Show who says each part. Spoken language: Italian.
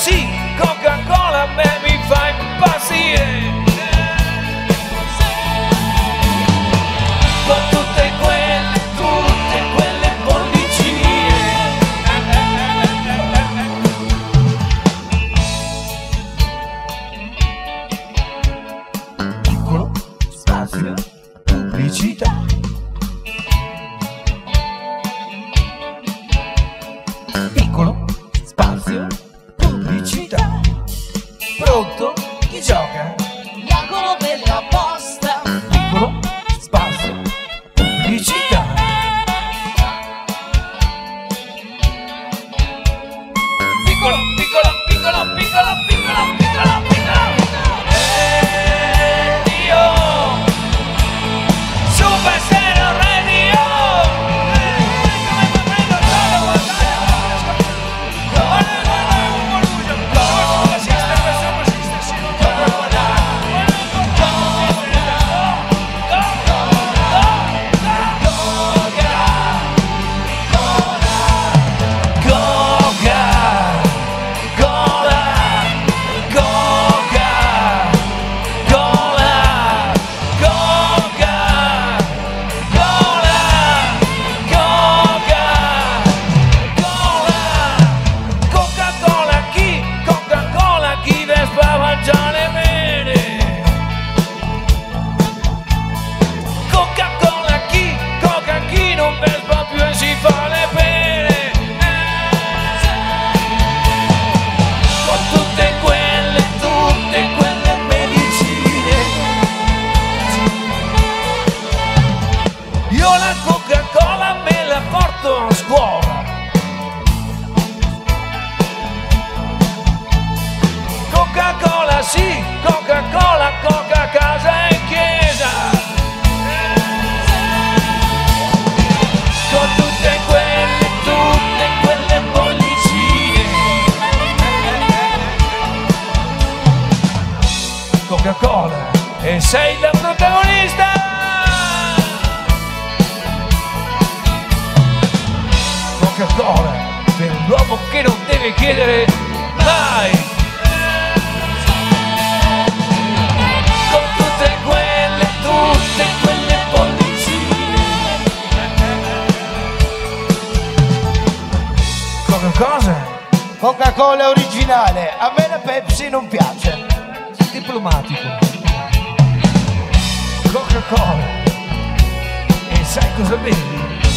Speaker 1: See. 叫 Coca-Cola e sei la protagonista. Coca-Cola per l'uomo che non deve chiedere mai. Con tutte quelle, tutte quelle bollicine. Coca-Cola?
Speaker 2: Coca-Cola originale, a me la Pepsi non piace
Speaker 1: diplomatico, Coca-Cola e sai cosa bevi?